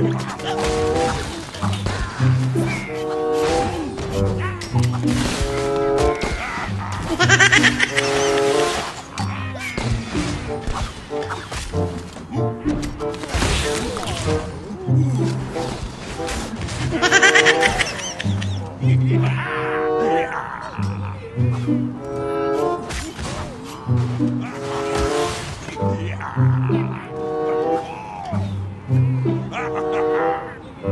Ah!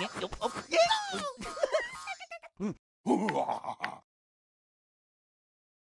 nhét chút ốc